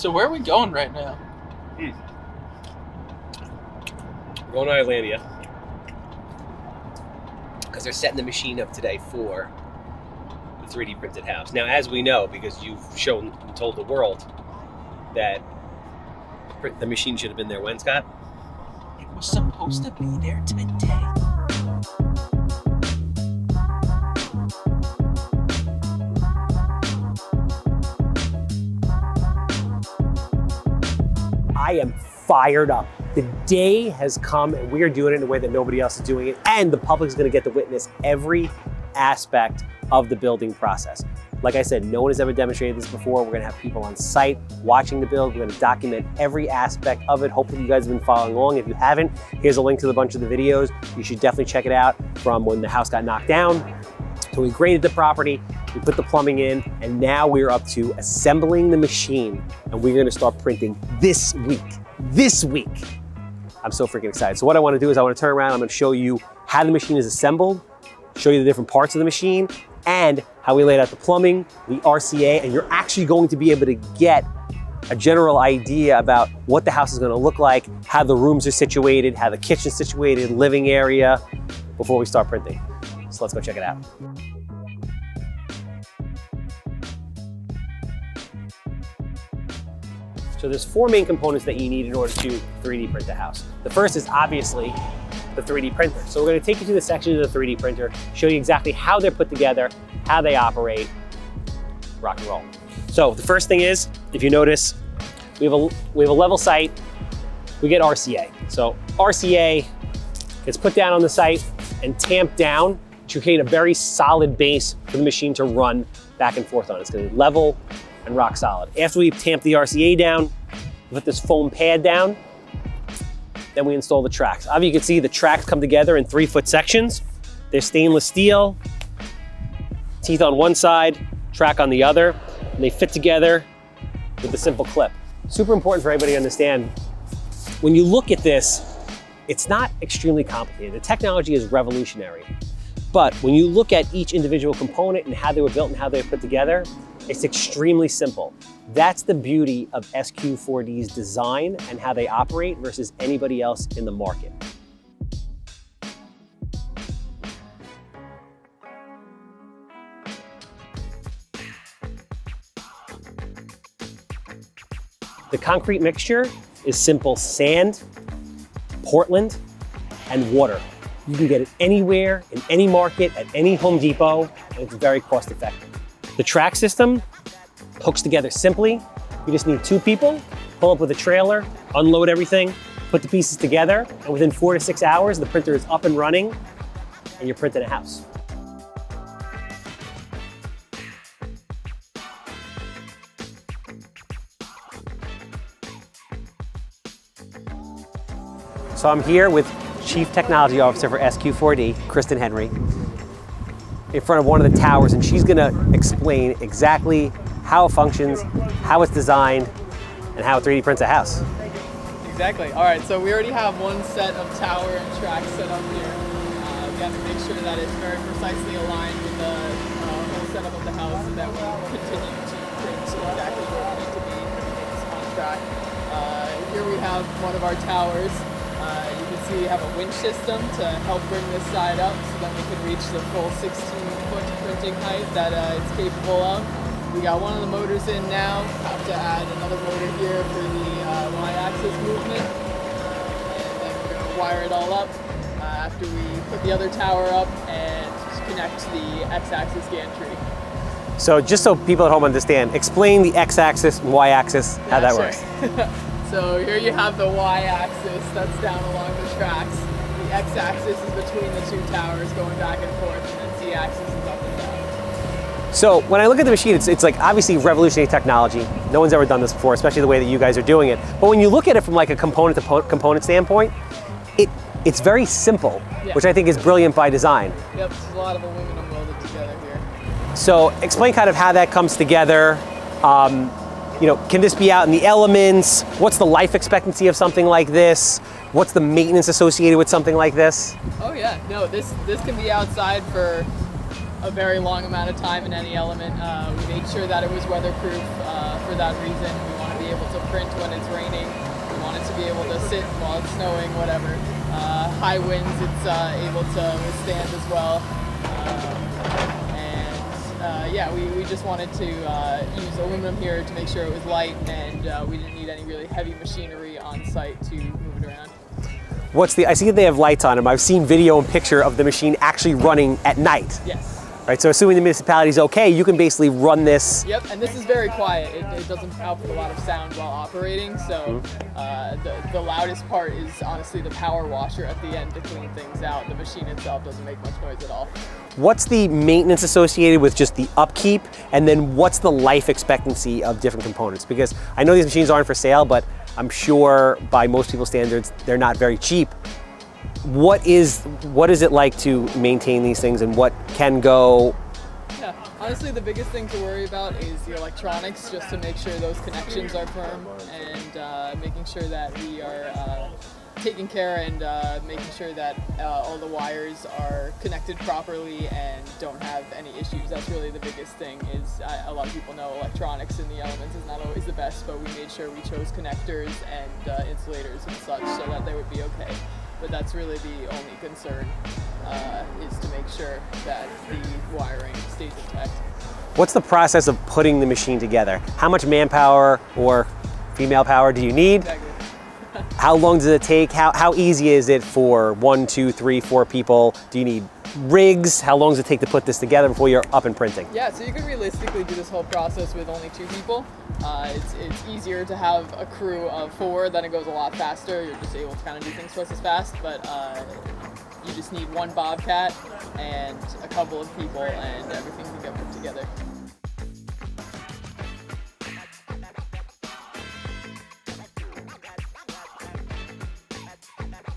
So where are we going right now? We're going to Islandia because they're setting the machine up today for the 3D printed house. Now, as we know, because you've shown and told the world that the the machine should have been there when, Scott? It was supposed to be there today. I am fired up. The day has come and we are doing it in a way that nobody else is doing it. And the public is going to get to witness every aspect of the building process. Like I said, no one has ever demonstrated this before. We're going to have people on site watching the build. We're going to document every aspect of it. Hopefully you guys have been following along. If you haven't, here's a link to a bunch of the videos. You should definitely check it out from when the house got knocked down. So we graded the property, we put the plumbing in, and now we're up to assembling the machine. And we're gonna start printing this week. This week. I'm so freaking excited. So what I wanna do is I wanna turn around, I'm gonna show you how the machine is assembled, show you the different parts of the machine, and how we laid out the plumbing, the RCA, and you're actually going to be able to get a general idea about what the house is gonna look like, how the rooms are situated, how the kitchen's situated, living area, before we start printing. So let's go check it out. So there's four main components that you need in order to 3D print a house. The first is obviously the 3D printer. So we're gonna take you to the section of the 3D printer, show you exactly how they're put together, how they operate, rock and roll. So the first thing is, if you notice, we have a, we have a level site, we get RCA. So RCA gets put down on the site and tamped down to create a very solid base for the machine to run back and forth on. It's gonna be level and rock solid. After we tamp the RCA down, put this foam pad down, then we install the tracks. Obviously you can see the tracks come together in three foot sections. They're stainless steel, teeth on one side, track on the other, and they fit together with a simple clip. Super important for everybody to understand. When you look at this, it's not extremely complicated. The technology is revolutionary. But when you look at each individual component and how they were built and how they were put together, it's extremely simple. That's the beauty of SQ4D's design and how they operate versus anybody else in the market. The concrete mixture is simple sand, Portland, and water. You can get it anywhere, in any market, at any Home Depot, and it's very cost effective. The track system hooks together simply. You just need two people, pull up with a trailer, unload everything, put the pieces together, and within four to six hours, the printer is up and running, and you're printing a house. So I'm here with Chief Technology Officer for SQ4D, Kristen Henry, in front of one of the towers, and she's gonna explain exactly how it functions, how it's designed, and how it 3D prints a house. Exactly. All right, so we already have one set of tower and track set up here. Uh, we have to make sure that it's very precisely aligned with the uh, whole setup of the house so that we continue to print exactly where we need to be, on track. Uh, here we have one of our towers. Uh, you can see we have a winch system to help bring this side up so that we can reach the full 16 foot printing height that uh, it's capable of. We got one of the motors in now. Have to add another motor here for the uh, y-axis movement. And then we're going to wire it all up uh, after we put the other tower up and connect the x-axis gantry. So just so people at home understand, explain the x-axis and y-axis, how that Yeah, works. so here you have the y-axis that's down along the tracks. The x-axis is between the two towers going back and forth, and then z-axis is up and down. So when I look at the machine, it's, it's like obviously revolutionary technology. No one's ever done this before, especially the way that you guys are doing it. But when you look at it from like a component to po- component standpoint, it it's very simple, Yeah. which I think is brilliant by design. Yep, there's a lot of aluminum welded together here. So explain kind of how that comes together. Um, you know, can this be out in the elements? What's the life expectancy of something like this? What's the maintenance associated with something like this? Oh yeah, no, this this can be outside for a very long amount of time in any element. Uh, we made sure that it was weatherproof uh, for that reason. We want to be able to print when it's raining. We want it to be able to sit while it's snowing, whatever. Uh, high winds, it's uh, able to withstand as well. Uh, yeah, we, we just wanted to uh, use aluminum here to make sure it was light and uh, we didn't need any really heavy machinery on site to move it around. What's the, I see that they have lights on them. I've seen video and picture of the machine actually running at night. Yes. Right, so assuming the municipality is okay, you can basically run this. Yep, and this is very quiet. It, it doesn't output a lot of sound while operating, so uh, the, the loudest part is honestly the power washer at the end to clean things out. The machine itself doesn't make much noise at all. What's the maintenance associated with just the upkeep, and then what's the life expectancy of different components? Because I know these machines aren't for sale, but I'm sure by most people's standards, they're not very cheap. What is what is it like to maintain these things, and what can go? Yeah, honestly, the biggest thing to worry about is the electronics, just to make sure those connections are firm and uh, making sure that we are uh, taking care and uh, making sure that uh, all the wires are connected properly and don't have any issues. That's really the biggest thing. Is uh, a lot of people know electronics in the elements is not always the best, but we made sure we chose connectors and uh, insulators and such so that they would be okay. But that's really the only concern uh, is to make sure that the wiring stays intact. What's the process of putting the machine together? How much manpower or female power do you need? Exactly. How long does it take? How, how easy is it for one, two, three, four people? Do you need rigs? How long does it take to put this together before you're up and printing? Yeah, so you could realistically do this whole process with only two people. Uh, it's, it's easier to have a crew of four, then it goes a lot faster. You're just able to kind of do things twice as fast, but uh, you just need one Bobcat and a couple of people, and everything can get put together.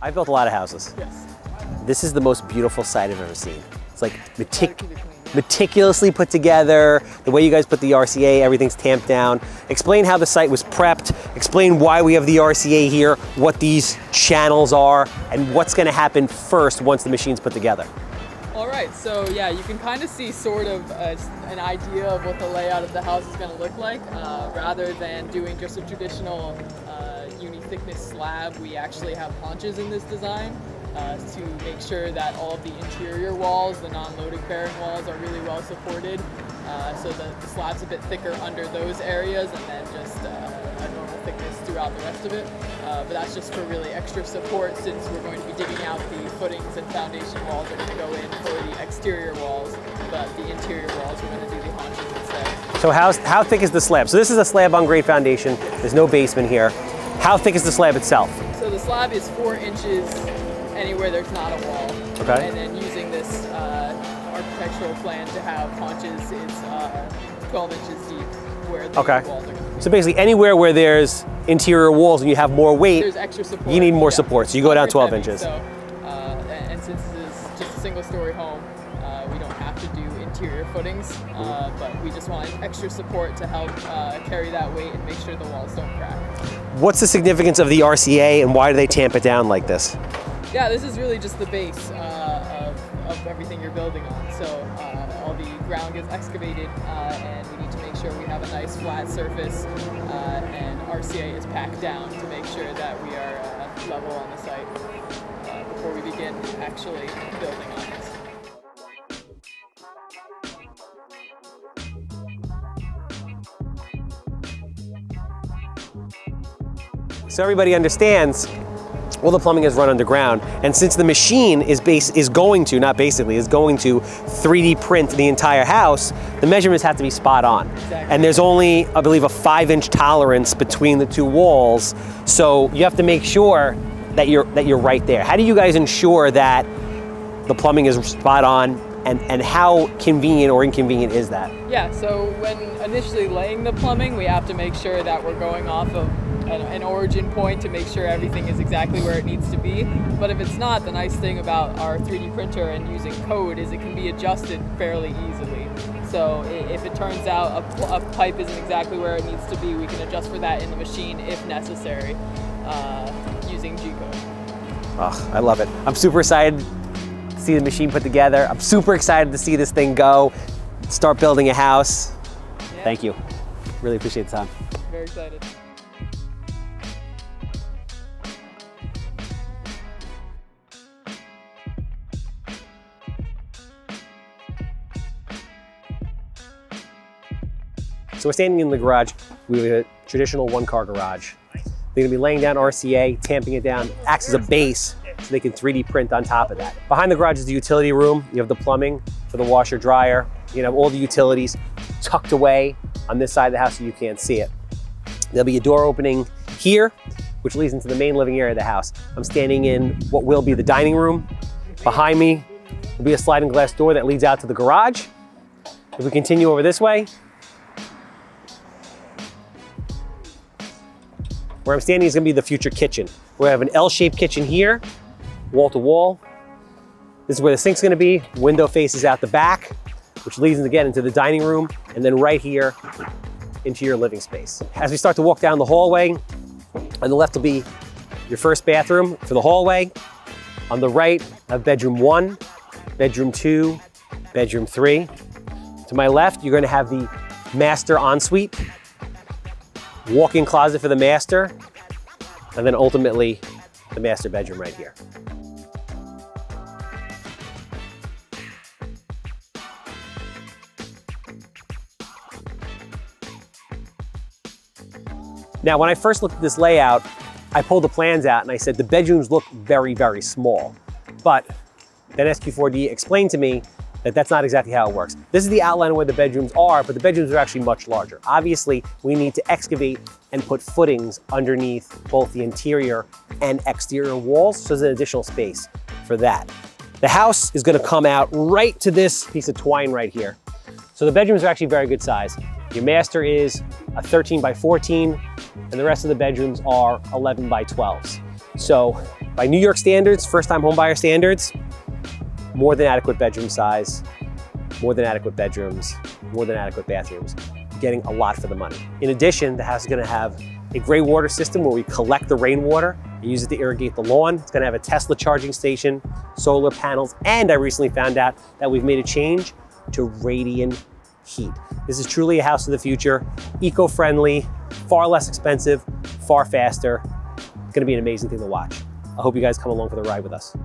I've built a lot of houses. Yes. This is the most beautiful site I've ever seen. It's like metic- meticulously put together. The way you guys put the RCA, everything's tamped down. Explain how the site was prepped. Explain why we have the RCA here, what these channels are, and what's going to happen first once the machine's put together. Right, so yeah, you can kind of see sort of uh, an idea of what the layout of the house is going to look like. Uh, rather than doing just a traditional uh, uni-thickness slab, we actually have haunches in this design uh, to make sure that all of the interior walls, the non-loaded bearing walls, are really well supported. Uh, so the, the slab's a bit thicker under those areas and then just throughout the rest of it. Uh, but that's just for really extra support since we're going to be digging out the footings and foundation walls are going to go in for the exterior walls, but the interior walls we're going to do the haunches instead. So how, how thick is the slab? So this is a slab on grade foundation. There's no basement here. How thick is the slab itself? So the slab is four inches anywhere there's not a wall. Okay. And then using this uh, architectural plan to have haunches is uh, 12 inches where the Okay. walls are going to be. So basically anywhere where there's interior walls and you have more weight, There's extra support. you need more yeah. support. So you go down 12 heavy, inches. So, uh, and, since this is just a single story home, uh, we don't have to do interior footings, uh, Mm-hmm. but we just want extra support to help uh, carry that weight and make sure the walls don't crack. What's the significance of the RCA and why do they tamp it down like this? Yeah, this is really just the base uh, of, of everything you're building on. So uh, all the ground gets excavated, uh, and sure we have a nice flat surface, uh, and RCA is packed down to make sure that we are uh, level on the site uh, before we begin actually building on it. So everybody understands all the plumbing is run underground. And since the machine is base is going to not basically is going to 3D print the entire house the measurements have to be spot on. Exactly. and there's only I believe a 5 inch tolerance between the two walls. So you have to make sure that you're that you're right there. How do you guys ensure that the plumbing is spot on? And and how convenient or inconvenient is that? Yeah, so when initially laying the plumbing, we have to make sure that we're going off of an, an origin point to make sure everything is exactly where it needs to be. But if it's not, the nice thing about our 3D printer and using code is it can be adjusted fairly easily. So if it turns out a, a pipe isn't exactly where it needs to be, we can adjust for that in the machine if necessary uh, using G-code. Oh, I love it. I'm super excited to see the machine put together. I'm super excited to see this thing go, start building a house. Yeah, Thank you. Really appreciate the time. Very excited. So we're standing in the garage. We have a traditional one-car garage. They're gonna be laying down RCA, tamping it down, acts as a base so they can 3D print on top of that. Behind the garage is the utility room. You have the plumbing for the washer dryer. You have all the utilities tucked away on this side of the house so you can't see it. There'll be a door opening here, which leads into the main living area of the house. I'm standing in what will be the dining room. Behind me will be a sliding glass door that leads out to the garage. If we continue over this way, where I'm standing is gonna be the future kitchen. We have an L-shaped kitchen here, wall to wall. This is where the sink's gonna be. Window faces out the back, which leads again into the dining room, and then right here into your living space. As we start to walk down the hallway, on the left will be your first bathroom for the hallway. On the right, I have bedroom one, bedroom two, bedroom three. To my left, you're gonna have the master ensuite, walk-in closet for the master, and then ultimately the master bedroom right here. Now, when I first looked at this layout, I pulled the plans out and I said the bedrooms look very, very small. But then SQ4D explained to me that that's not exactly how it works. This is the outline of where the bedrooms are, but the bedrooms are actually much larger. Obviously, we need to excavate and put footings underneath both the interior and exterior walls, so there's an additional space for that. The house is gonna come out right to this piece of twine right here. So the bedrooms are actually very good size. Your master is a 13 by 14, and the rest of the bedrooms are 11 by 12s. So by New York standards, first time homebuyer standards, more than adequate bedroom size, more than adequate bedrooms, more than adequate bathrooms, getting a lot for the money. In addition, the house is gonna have a gray water system where we collect the rainwater and use it to irrigate the lawn. It's gonna have a Tesla charging station, solar panels, and I recently found out that we've made a change to radiant heat. This is truly a house of the future, eco-friendly, far less expensive, far faster. It's gonna be an amazing thing to watch. I hope you guys come along for the ride with us.